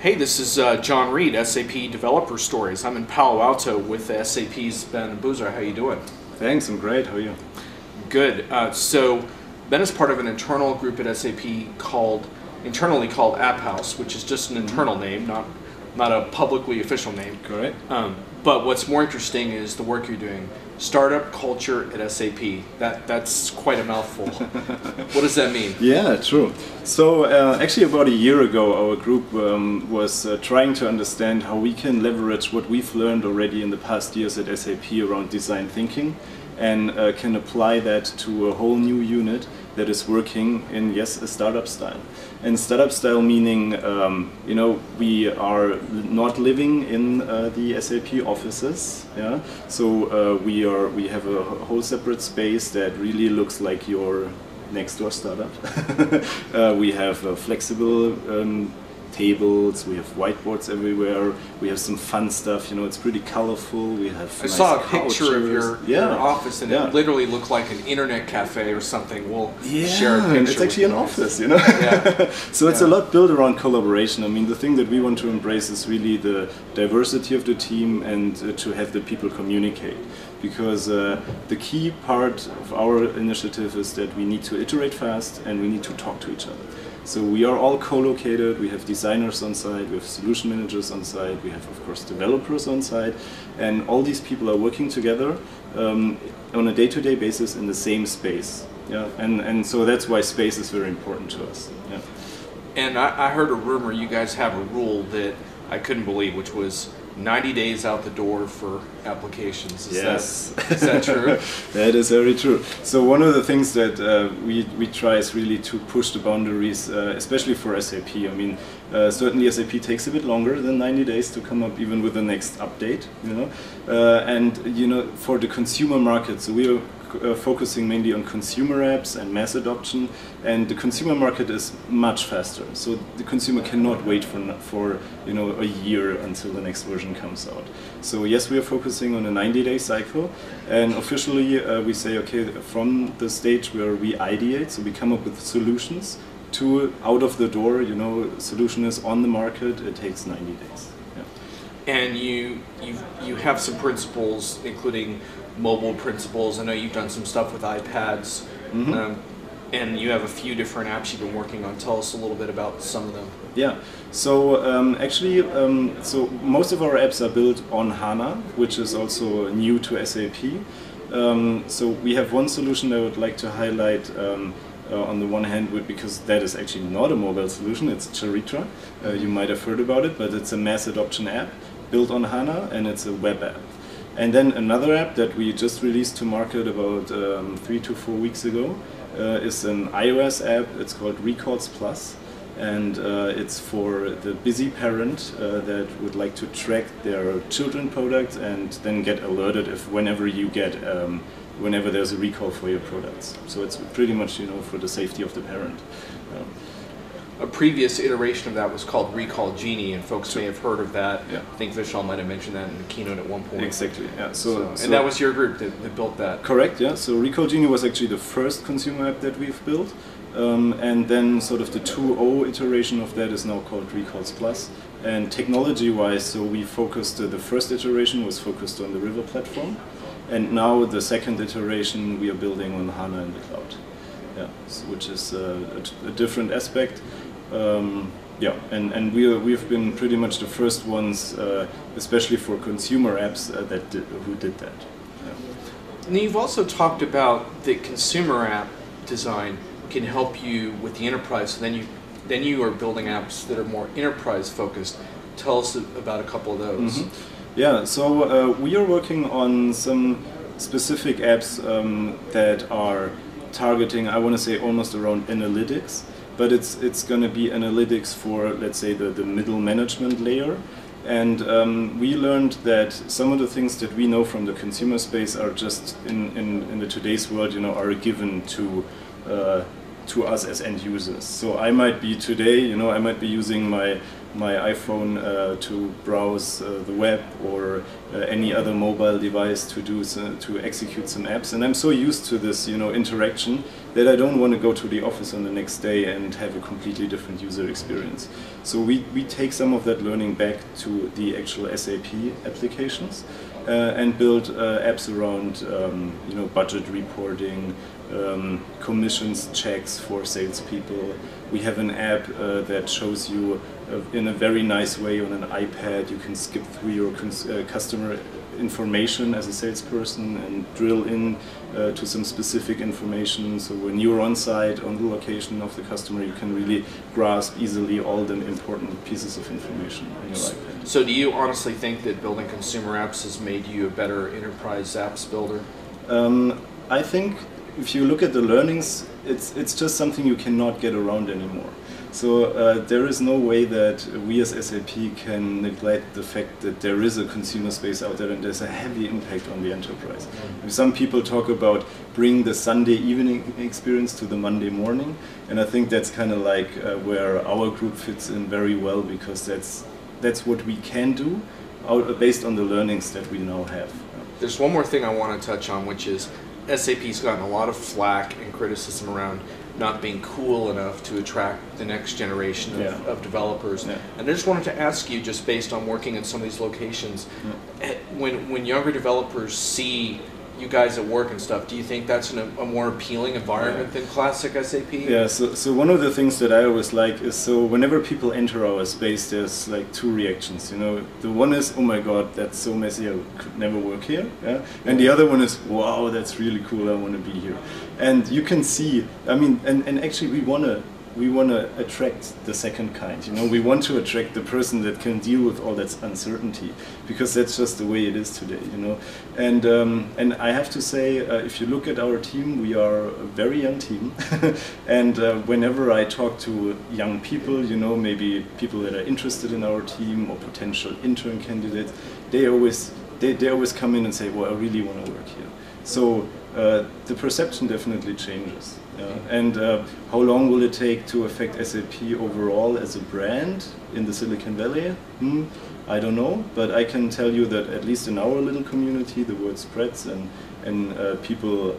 Hey, this is uh, John Reed, SAP Developer Stories. I'm in Palo Alto with SAP's Ben Boeser. How you doing? Thanks, I'm great. How are you? Good. Uh, so, Ben is part of an internal group at SAP called, internally called App House, which is just an internal name, not not a publicly official name. Correct. Um, but what's more interesting is the work you're doing. Startup culture at SAP. That that's quite a mouthful. what does that mean? Yeah, true. So uh, actually, about a year ago, our group um, was uh, trying to understand how we can leverage what we've learned already in the past years at SAP around design thinking, and uh, can apply that to a whole new unit that is working in yes a startup style. And startup style meaning, um, you know, we are not living in uh, the SAP offices. Yeah, so uh, we are we have a whole separate space that really looks like your next door startup. uh, we have flexible um, tables, we have whiteboards everywhere, we have some fun stuff, you know, it's pretty colorful, we have I nice saw a couches. picture of your, yeah. your office and yeah. it literally looked like an internet cafe or something. We'll yeah, share a picture. it's actually an office, you know. Yeah. so it's a lot built around collaboration. I mean, the thing that we want to embrace is really the diversity of the team and uh, to have the people communicate. Because uh, the key part of our initiative is that we need to iterate fast and we need to talk to each other. So we are all co-located. We have designers on site, we have solution managers on site, we have of course developers on site, and all these people are working together um, on a day-to-day basis in the same space. Yeah, and and so that's why space is very important to us. Yeah. And I, I heard a rumor you guys have a rule that I couldn't believe, which was 90 days out the door for applications. Is Yes. that, is that true? that is very true. So one of the things that uh, we, we try is really to push the boundaries, uh, especially for SAP. I mean, uh, certainly SAP takes a bit longer than 90 days to come up even with the next update, you know. Uh, and, you know, for the consumer market, so we are uh, focusing mainly on consumer apps and mass adoption, and the consumer market is much faster. So the consumer cannot wait for for you know a year until the next version comes out. So yes, we are focusing on a 90-day cycle, and officially uh, we say okay from the stage where we ideate, so we come up with solutions to out of the door. You know, solution is on the market. It takes 90 days. Yeah. And you, you, you have some principles, including mobile principles. I know you've done some stuff with iPads. Mhm. Um, and you have a few different apps you've been working on. Tell us a little bit about some of them. Yeah. So um, actually, um, so most of our apps are built on HANA, which is also new to SAP. Um, so we have one solution I would like to highlight. Um, uh, on the one hand, because that is actually not a mobile solution, it's Charitra. Uh, you might have heard about it, but it's a mass adoption app built on HANA and it's a web app. And then another app that we just released to market about um, three to four weeks ago uh, is an iOS app. It's called Recalls Plus, and uh, it's for the busy parent uh, that would like to track their children products and then get alerted if whenever you get um, whenever there's a recall for your products. So it's pretty much you know for the safety of the parent. Um, A previous iteration of that was called Recall Genie, and folks may have heard of that. Yeah. I think Vishal might have mentioned that in the keynote at one point. exactly. Yeah. So, So, and that was your group that, that built that. Correct, yeah. So Recall Genie was actually the first consumer app that we've built. Um, and then sort of the 2.0 iteration of that is now called Recalls Plus. And technology wise, so we focused, uh, the first iteration was focused on the River platform. And now the second iteration we are building on HANA in the cloud. Yeah, which is uh, a, a different aspect. Um, yeah, and, and we are, we've been pretty much the first ones, uh, especially for consumer apps, uh, that did, who did that. Yeah. And you've also talked about that consumer app design can help you with the enterprise. So then you then you are building apps that are more enterprise focused. Tell us about a couple of those. Mhm. Yeah, so uh, we are working on some specific apps um, that are targeting, I want to say, almost around analytics, but it's it's going to be analytics for, let's say, the, the middle management layer. And um, we learned that some of the things that we know from the consumer space are just in, in, in the today's world, you know, are given to uh, to us as end users. So I might be today, you know, I might be using my my iPhone uh, to browse uh, the web or uh, any other mobile device to do so, to execute some apps. And I'm so used to this, you know, interaction that I don't want to go to the office on the next day and have a completely different user experience. So we, we take some of that learning back to the actual SAP applications and build uh, apps around, um, you know, budget reporting, um, commissions checks for salespeople. We have an app uh, that shows you uh, in a very nice way on an iPad. You can skip through your uh, customer information as a salesperson and drill in uh, to some specific information. So when you're on site on the location of the customer, you can really grasp easily all the important pieces of information on your iPad. So do you honestly think that building consumer apps has made you a better enterprise apps builder? Um, I think if you look at the learnings, it's it's just something you cannot get around anymore. So uh, there is no way that we as SAP can neglect the fact that there is a consumer space out there and there's a heavy impact on the enterprise. Mm. Some people talk about bring the Sunday evening experience to the Monday morning, and I think that's kind of like uh, where our group fits in very well because that's that's what we can do out, based on the learnings that we now have. There's one more thing I want to touch on, which is SAP's gotten a lot of flack and criticism around not being cool enough to attract the next generation of, yeah. of developers. Yeah. And I just wanted to ask you, just based on working in some of these locations, yeah. Eh, when when younger developers see you guys at work and stuff, do you think that's an, a more appealing environment yeah. than classic SAP? Yeah, so, so one of the things that I always like is so whenever people enter our space, there's like two reactions. You know, the one is, oh my god, that's so messy, I could never work here. Yeah? And the other one is, wow, that's really cool, I want to be here. And you can see, I mean, and, and actually we want to we want to attract the second kind. You know, we want to attract the person that can deal with all that uncertainty because that's just the way it is today. You know, and um, and I have to say, uh, if you look at our team, we are a very young team, and uh, whenever I talk to young people, you know, maybe people that are interested in our team or potential intern candidates, they always they, they always come in and say, well, I really want to work here. So uh, the perception definitely changes. Yeah. And uh, how long will it take to affect SAP overall as a brand in the Silicon Valley? Hmm, I don't know, but I can tell you that at least in our little community, the word spreads, and and uh, people,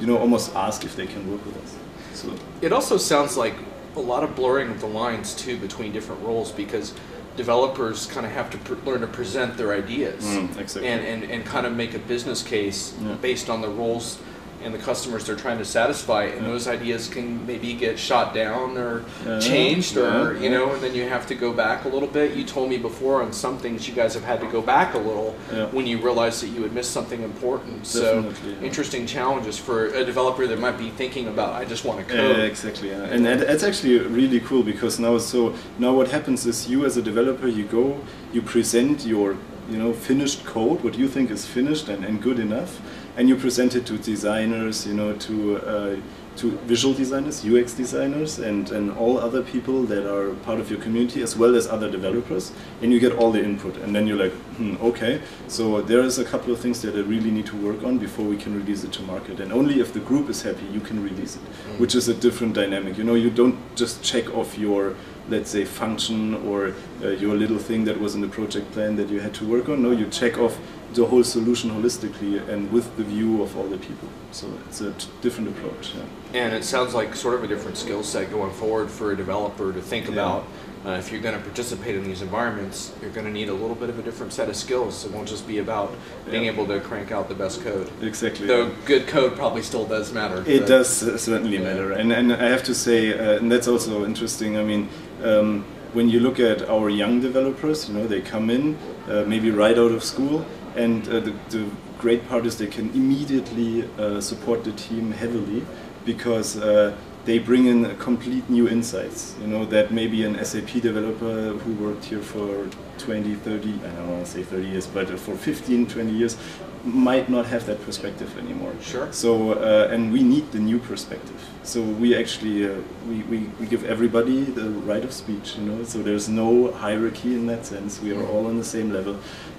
you know, almost ask if they can work with us. So it also sounds like a lot of blurring of the lines too between different roles because developers kind of have to learn to present their ideas mm, exactly. and, and, and kind of make a business case yeah. based on the roles and the customers they're trying to satisfy, and yeah. those ideas can maybe get shot down or yeah. changed, or yeah. you know, and then you have to go back a little bit. You told me before on some things you guys have had to go back a little when you realized that you had missed something important. Definitely, so interesting challenges for a developer that might be thinking about I just want to code. Yeah, exactly, and that's actually really cool because now so now what happens is you as a developer you go you present your you know finished code what you think is finished and, and good enough and you present it to designers, you know, to uh, to visual designers, UX designers, and, and all other people that are part of your community, as well as other developers, and you get all the input. And then you're like, hmm, okay, so there is a couple of things that I really need to work on before we can release it to market. And only if the group is happy, you can release it, mm. which is a different dynamic. You know, you don't just check off your let's say function or uh, your little thing that was in the project plan that you had to work on. No, you check off the whole solution holistically and with the view of all the people. So it's a different approach. Yeah. And it sounds like sort of a different skill set going forward for a developer to think yeah. about. Uh, if you're going to participate in these environments, you're going to need a little bit of a different set of skills. It won't just be about being able to crank out the best code. Exactly. Though good code probably still does matter. It does uh, certainly matter, and and I have to say, uh, and that's also interesting. I mean. Um, when you look at our young developers, you know, they come in uh, maybe right out of school, and uh, the, the, great part is they can immediately uh, support the team heavily because uh, they bring in complete new insights. You know, that maybe an SAP developer who worked here for 20, 30, I don't want to say 30 years, but for 15, 20 years might not have that perspective anymore. Sure. So, uh, and we need the new perspective. So we actually, uh, we, we, we give everybody the right of speech, you know, so there's no hierarchy in that sense. We are all on the same level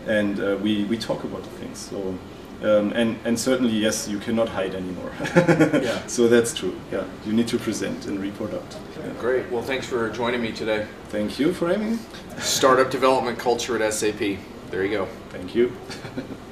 and uh, we, we talk about the things. So Um, and, and certainly, yes, you cannot hide anymore. Yeah. So that's true. Yeah, you need to present and report out. Yeah. Great. Well, thanks for joining me today. Thank you for having me. Startup development culture at SAP. There you go. Thank you.